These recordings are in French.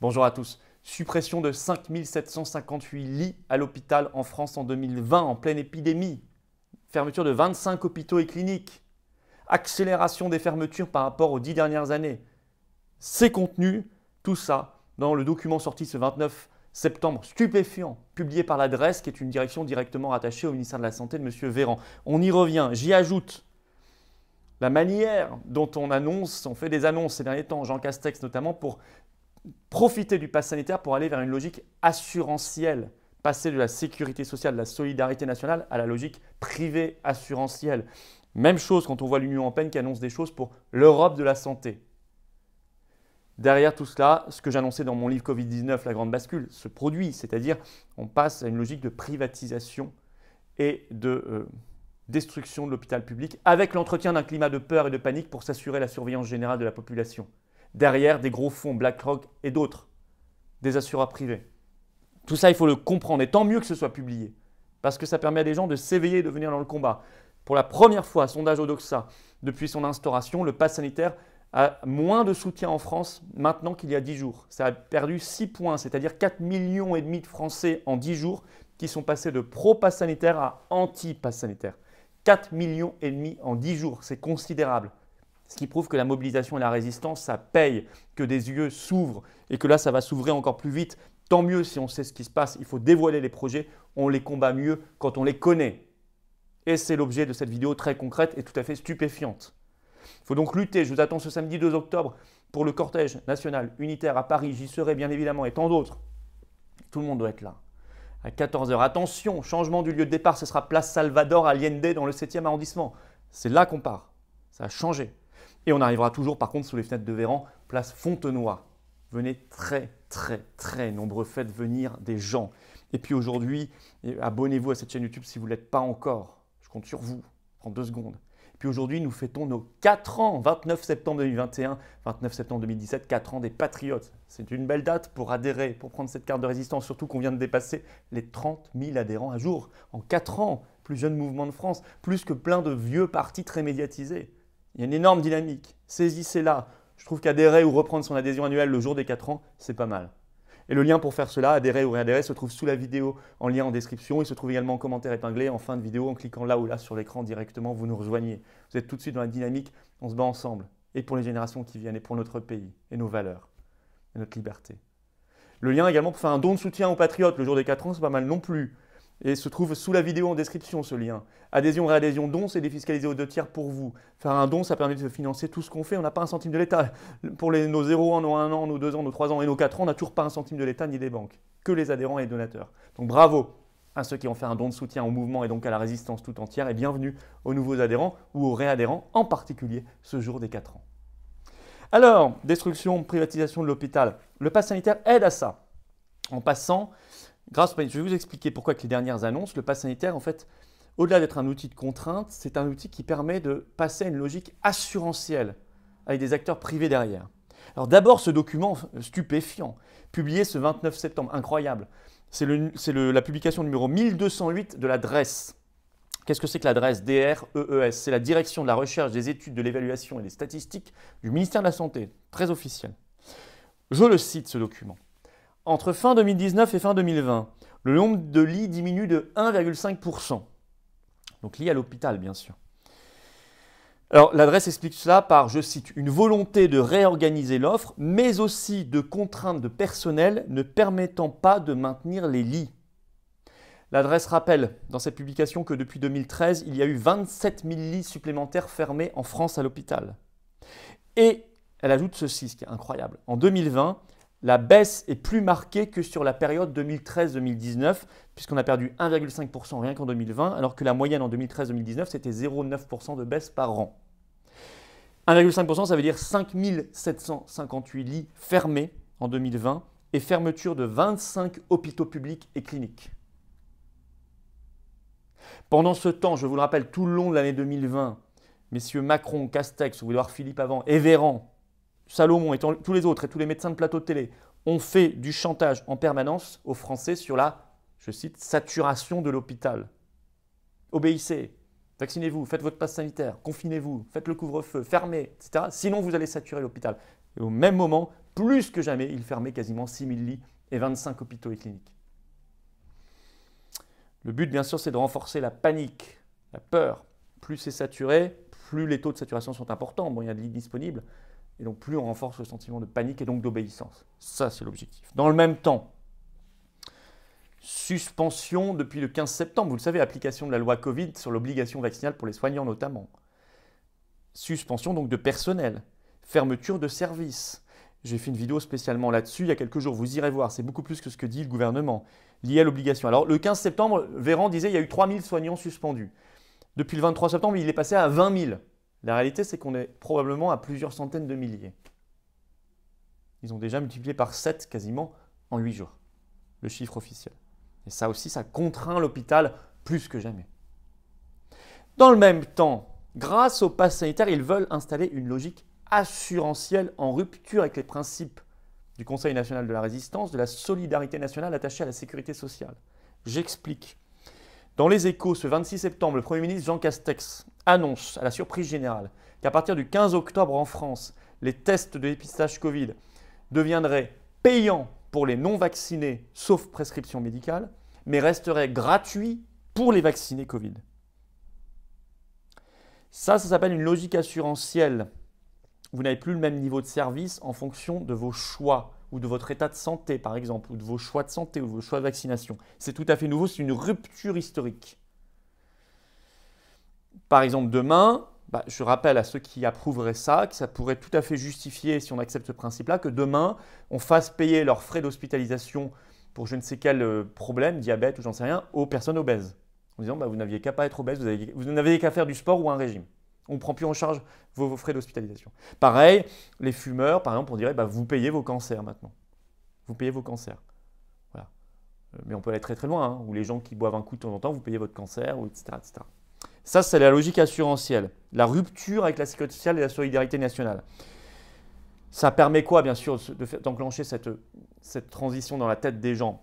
Bonjour à tous. Suppression de 5758 lits à l'hôpital en France en 2020 en pleine épidémie. Fermeture de 25 hôpitaux et cliniques. Accélération des fermetures par rapport aux dix dernières années. C'est contenu, tout ça, dans le document sorti ce 29 septembre, stupéfiant, publié par l'adresse, qui est une direction directement rattachée au ministère de la Santé de M. Véran. On y revient. J'y ajoute la manière dont on annonce, on fait des annonces ces derniers temps, Jean Castex notamment, pour profiter du pass sanitaire pour aller vers une logique assurantielle, passer de la sécurité sociale, de la solidarité nationale à la logique privée assurantielle. Même chose quand on voit l'Union européenne qui annonce des choses pour l'Europe de la santé. Derrière tout cela, ce que j'annonçais dans mon livre Covid-19, La Grande Bascule, se produit, c'est-à-dire on passe à une logique de privatisation et de euh, destruction de l'hôpital public avec l'entretien d'un climat de peur et de panique pour s'assurer la surveillance générale de la population. Derrière, des gros fonds, BlackRock et d'autres, des assureurs privés. Tout ça, il faut le comprendre et tant mieux que ce soit publié parce que ça permet à des gens de s'éveiller et de venir dans le combat. Pour la première fois, sondage Odoxa, depuis son instauration, le pass sanitaire a moins de soutien en France maintenant qu'il y a 10 jours. Ça a perdu 6 points, c'est-à-dire 4 millions et demi de Français en 10 jours qui sont passés de pro-pass sanitaire à anti-pass sanitaire. 4 millions et demi en 10 jours, c'est considérable. Ce qui prouve que la mobilisation et la résistance, ça paye, que des yeux s'ouvrent et que là, ça va s'ouvrir encore plus vite. Tant mieux si on sait ce qui se passe. Il faut dévoiler les projets. On les combat mieux quand on les connaît. Et c'est l'objet de cette vidéo très concrète et tout à fait stupéfiante. Il faut donc lutter. Je vous attends ce samedi 2 octobre pour le cortège national unitaire à Paris. J'y serai bien évidemment et tant d'autres. Tout le monde doit être là. À 14h. Attention, changement du lieu de départ, ce sera place Salvador Allende dans le 7e arrondissement. C'est là qu'on part. Ça a changé. Et on arrivera toujours par contre sous les fenêtres de Véran, place Fontenoy. Venez très très très nombreux, faites venir des gens. Et puis aujourd'hui, abonnez-vous à cette chaîne YouTube si vous ne l'êtes pas encore. Je compte sur vous. En deux secondes. Puis aujourd'hui, nous fêtons nos 4 ans, 29 septembre 2021, 29 septembre 2017, 4 ans des Patriotes. C'est une belle date pour adhérer, pour prendre cette carte de résistance, surtout qu'on vient de dépasser les 30 000 adhérents à jour. En 4 ans, plus jeune mouvement de France, plus que plein de vieux partis très médiatisés. Il y a une énorme dynamique. Saisissez-la. Je trouve qu'adhérer ou reprendre son adhésion annuelle le jour des 4 ans, c'est pas mal. Et le lien pour faire cela, adhérer ou réadhérer, se trouve sous la vidéo en lien en description. Il se trouve également en commentaire épinglé en fin de vidéo en cliquant là ou là sur l'écran directement. Vous nous rejoignez. Vous êtes tout de suite dans la dynamique. On se bat ensemble. Et pour les générations qui viennent, et pour notre pays, et nos valeurs, et notre liberté. Le lien également pour faire un don de soutien aux patriotes le jour des 4 ans, c'est pas mal non plus et se trouve sous la vidéo en description ce lien. Adhésion, réadhésion, don, c'est défiscalisé aux deux tiers pour vous. Faire un don, ça permet de financer tout ce qu'on fait. On n'a pas un centime de l'État. Pour nos 0 ans, nos 1 an, nos 2 ans, nos 3 ans et nos 4 ans, on n'a toujours pas un centime de l'État ni des banques. Que les adhérents et les donateurs. Donc bravo à ceux qui ont fait un don de soutien au mouvement et donc à la résistance tout entière et bienvenue aux nouveaux adhérents ou aux réadhérents, en particulier ce jour des 4 ans. Alors, destruction, privatisation de l'hôpital. Le pass sanitaire aide à ça. En passant, Grâce, je vais vous expliquer pourquoi avec les dernières annonces, le pass sanitaire, en fait, au-delà d'être un outil de contrainte, c'est un outil qui permet de passer à une logique assurantielle avec des acteurs privés derrière. Alors d'abord, ce document stupéfiant, publié ce 29 septembre, incroyable, c'est la publication numéro 1208 de l'adresse. Qu'est-ce que c'est que l'adresse? DREES C'est la direction de la recherche, des études, de l'évaluation et des statistiques du ministère de la Santé, très officiel. Je le cite ce document. Entre fin 2019 et fin 2020, le nombre de lits diminue de 1,5%. Donc lits à l'hôpital, bien sûr. Alors l'adresse explique cela par, je cite, une volonté de réorganiser l'offre, mais aussi de contraintes de personnel ne permettant pas de maintenir les lits. L'adresse rappelle dans cette publication que depuis 2013, il y a eu 27 000 lits supplémentaires fermés en France à l'hôpital. Et elle ajoute ceci, ce qui est incroyable. En 2020, la baisse est plus marquée que sur la période 2013-2019, puisqu'on a perdu 1,5% rien qu'en 2020, alors que la moyenne en 2013-2019, c'était 0,9% de baisse par an. 1,5%, ça veut dire 5758 lits fermés en 2020 et fermeture de 25 hôpitaux publics et cliniques. Pendant ce temps, je vous le rappelle, tout le long de l'année 2020, messieurs Macron, Castex, Édouard Philippe avant et Véran Salomon et tous les autres et tous les médecins de plateau de télé ont fait du chantage en permanence aux Français sur la, je cite, saturation de l'hôpital. Obéissez, vaccinez-vous, faites votre passe sanitaire, confinez-vous, faites le couvre-feu, fermez, etc. Sinon, vous allez saturer l'hôpital. Et au même moment, plus que jamais, il fermait quasiment 6000 lits et 25 hôpitaux et cliniques. Le but, bien sûr, c'est de renforcer la panique, la peur. Plus c'est saturé, plus les taux de saturation sont importants. Bon, il y a de lits disponibles. Et donc, plus on renforce le sentiment de panique et donc d'obéissance. Ça, c'est l'objectif. Dans le même temps, suspension depuis le 15 septembre. Vous le savez, application de la loi Covid sur l'obligation vaccinale pour les soignants notamment. Suspension donc de personnel, fermeture de services. J'ai fait une vidéo spécialement là-dessus il y a quelques jours. Vous irez voir, c'est beaucoup plus que ce que dit le gouvernement lié à l'obligation. Alors, le 15 septembre, Véran disait qu'il y a eu 3000 soignants suspendus. Depuis le 23 septembre, il est passé à 20 000. La réalité, c'est qu'on est probablement à plusieurs centaines de milliers. Ils ont déjà multiplié par 7 quasiment en 8 jours, le chiffre officiel. Et ça aussi, ça contraint l'hôpital plus que jamais. Dans le même temps, grâce au pass sanitaire, ils veulent installer une logique assurantielle en rupture avec les principes du Conseil national de la résistance, de la solidarité nationale attachée à la sécurité sociale. J'explique. Dans les échos, ce 26 septembre, le Premier ministre Jean Castex annonce, à la surprise générale, qu'à partir du 15 octobre en France, les tests de dépistage Covid deviendraient payants pour les non-vaccinés, sauf prescription médicale, mais resteraient gratuits pour les vaccinés Covid. Ça, ça s'appelle une logique assurantielle. Vous n'avez plus le même niveau de service en fonction de vos choix ou de votre état de santé, par exemple, ou de vos choix de santé ou de vos choix de vaccination. C'est tout à fait nouveau, c'est une rupture historique. Par exemple, demain, bah, je rappelle à ceux qui approuveraient ça que ça pourrait tout à fait justifier, si on accepte ce principe-là, que demain, on fasse payer leurs frais d'hospitalisation pour je ne sais quel euh, problème, diabète ou j'en sais rien, aux personnes obèses. En disant, bah, vous n'aviez qu'à pas être obèse, vous n'aviez qu'à faire du sport ou un régime. On ne prend plus en charge vos, frais d'hospitalisation. Pareil, les fumeurs, par exemple, on dirait, bah, vous payez vos cancers maintenant. Vous payez vos cancers. Voilà. Euh, mais on peut aller très très loin, hein, ou les gens qui boivent un coup de temps en temps, vous payez votre cancer, etc. Ça, c'est la logique assurantielle. La rupture avec la sécurité sociale et la solidarité nationale. Ça permet quoi, bien sûr, d'enclencher cette, cette transition dans la tête des gens?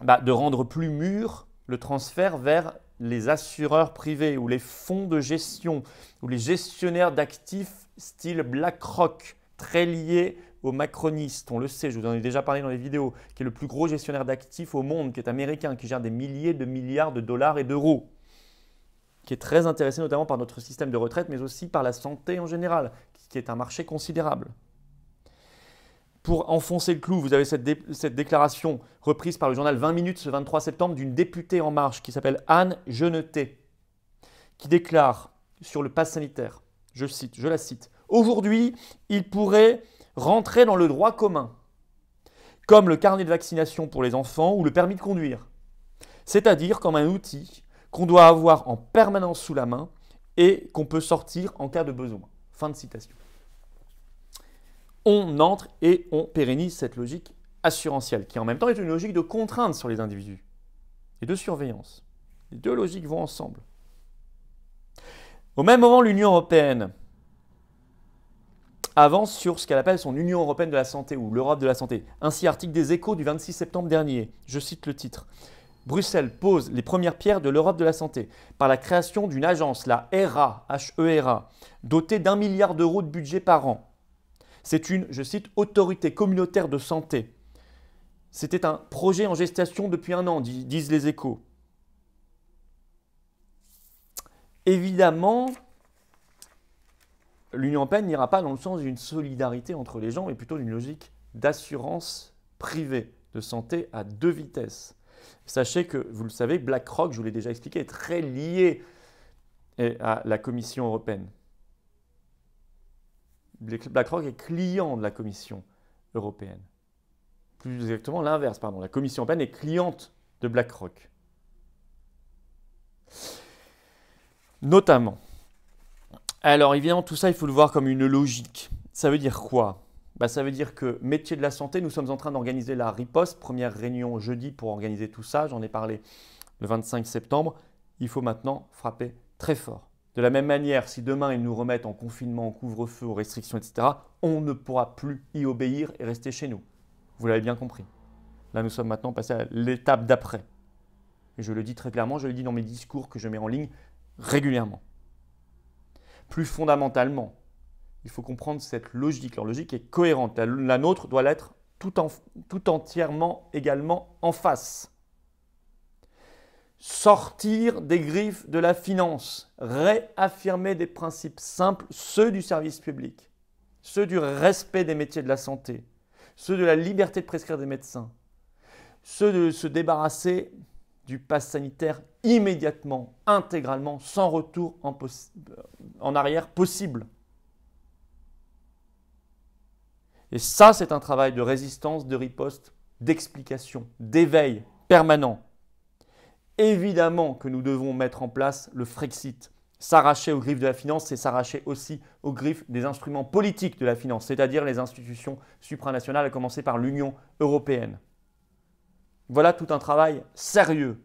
Bah, De rendre plus mûr le transfert vers les assureurs privés ou les fonds de gestion ou les gestionnaires d'actifs style BlackRock, très liés aux macronistes. On le sait, je vous en ai déjà parlé dans les vidéos, qui est le plus gros gestionnaire d'actifs au monde, qui est américain, qui gère des milliers de milliards de dollars et d'euros qui est très intéressé notamment par notre système de retraite, mais aussi par la santé en général, qui est un marché considérable. Pour enfoncer le clou, vous avez cette, déclaration reprise par le journal 20 minutes ce 23 septembre d'une députée en marche qui s'appelle Anne Genetet, qui déclare sur le pass sanitaire, je cite, je la cite, Aujourd'hui, il pourrait rentrer dans le droit commun, comme le carnet de vaccination pour les enfants ou le permis de conduire, c'est-à-dire comme un outil qu'on doit avoir en permanence sous la main et qu'on peut sortir en cas de besoin. Fin de citation. On entre et on pérennise cette logique assurantielle, qui en même temps est une logique de contrainte sur les individus et de surveillance. Les deux logiques vont ensemble. Au même moment, l'Union européenne avance sur ce qu'elle appelle son Union européenne de la santé ou l'Europe de la santé. Ainsi, article des échos du 26 septembre dernier, je cite le titre. Bruxelles pose les premières pierres de l'Europe de la santé par la création d'une agence, la HERA, H-E-R-A, dotée d'un milliard d'euros de budget par an. C'est une, je cite, autorité communautaire de santé. C'était un projet en gestation depuis un an, disent les échos. Évidemment, l'Union européenne n'ira pas dans le sens d'une solidarité entre les gens, mais plutôt d'une logique d'assurance privée de santé à deux vitesses. Sachez que, vous le savez, BlackRock, je vous l'ai déjà expliqué, est très lié à la Commission européenne. BlackRock est client de la Commission européenne. Plus exactement l'inverse, pardon. La Commission européenne est cliente de BlackRock. Notamment. Alors évidemment, tout ça, il faut le voir comme une logique. Ça veut dire quoi? Bah, ça veut dire que métier de la santé, nous sommes en train d'organiser la riposte. Première réunion jeudi pour organiser tout ça. J'en ai parlé le 25 septembre. Il faut maintenant frapper très fort. De la même manière, si demain ils nous remettent en confinement, en couvre-feu, aux restrictions, etc., on ne pourra plus y obéir et rester chez nous. Vous l'avez bien compris. Là, nous sommes maintenant passés à l'étape d'après. Et je le dis très clairement, je le dis dans mes discours que je mets en ligne régulièrement. Plus fondamentalement, Il faut comprendre cette logique. Leur logique est cohérente. La, nôtre doit l'être tout, en, tout entièrement également en face. Sortir des griffes de la finance, réaffirmer des principes simples, ceux du service public, ceux du respect des métiers de la santé, ceux de la liberté de prescrire des médecins, ceux de se débarrasser du pass sanitaire immédiatement, intégralement, sans retour en, en arrière possible. Et ça, c'est un travail de résistance, de riposte, d'explication, d'éveil permanent. Évidemment que nous devons mettre en place le Frexit. S'arracher aux griffes de la finance, c'est s'arracher aussi aux griffes des instruments politiques de la finance, c'est-à-dire les institutions supranationales, à commencer par l'Union européenne. Voilà tout un travail sérieux.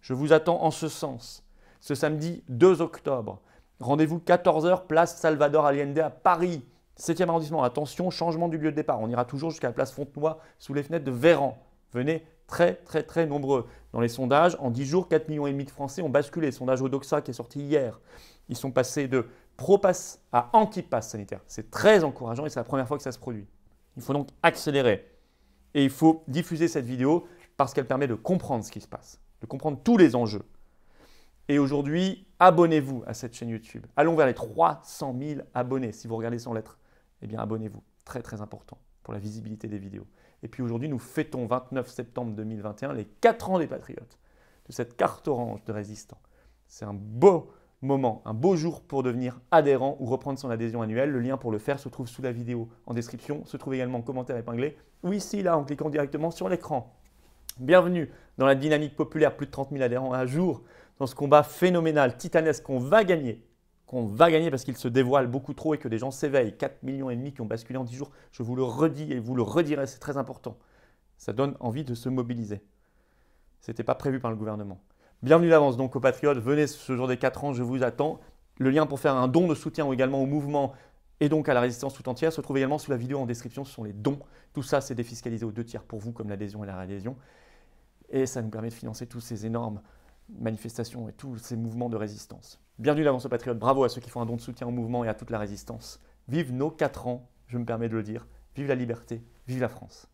Je vous attends en ce sens. Ce samedi 2 octobre, rendez-vous 14h, place Salvador Allende à Paris. 7e arrondissement, attention, changement du lieu de départ. On ira toujours jusqu'à la place Fontenoy sous les fenêtres de Véran. Venez très très très nombreux. Dans les sondages, en 10 jours, 4,5 millions de Français ont basculé. Sondage Odoxa qui est sorti hier. Ils sont passés de pro-pass à anti-pass sanitaire. C'est très encourageant et c'est la première fois que ça se produit. Il faut donc accélérer. Et il faut diffuser cette vidéo parce qu'elle permet de comprendre ce qui se passe, de comprendre tous les enjeux. Et aujourd'hui, abonnez-vous à cette chaîne YouTube. Allons vers les 300 000 abonnés. Si vous regardez sans lettre, eh bien abonnez-vous. Très très important pour la visibilité des vidéos. Et puis aujourd'hui, nous fêtons 29 septembre 2021 les 4 ans des Patriotes, de cette carte orange de résistants. C'est un beau moment, un beau jour pour devenir adhérent ou reprendre son adhésion annuelle. Le lien pour le faire se trouve sous la vidéo en description, se trouve également en commentaire épinglé ou ici, là, en cliquant directement sur l'écran. Bienvenue dans la dynamique populaire, plus de 30 000 adhérents à jour, dans ce combat phénoménal, titanesque qu'on va gagner qu'on va gagner parce qu'il se dévoile beaucoup trop et que des gens s'éveillent. 4 millions et demi qui ont basculé en 10 jours, je vous le redis et vous le redirez, c'est très important. Ça donne envie de se mobiliser. Ce n'était pas prévu par le gouvernement. Bienvenue d'avance donc aux Patriotes, venez ce jour des 4 ans, je vous attends. Le lien pour faire un don de soutien également au mouvement et donc à la résistance tout entière se trouve également sous la vidéo en description, ce sont les dons. Tout ça c'est défiscalisé aux deux tiers pour vous comme l'adhésion et la réadhésion. Et ça nous permet de financer tous ces énormes manifestations et tous ces mouvements de résistance. Bienvenue d'avance aux patriotes, bravo à ceux qui font un don de soutien au mouvement et à toute la résistance. Vive nos 4 ans, je me permets de le dire. Vive la liberté, vive la France.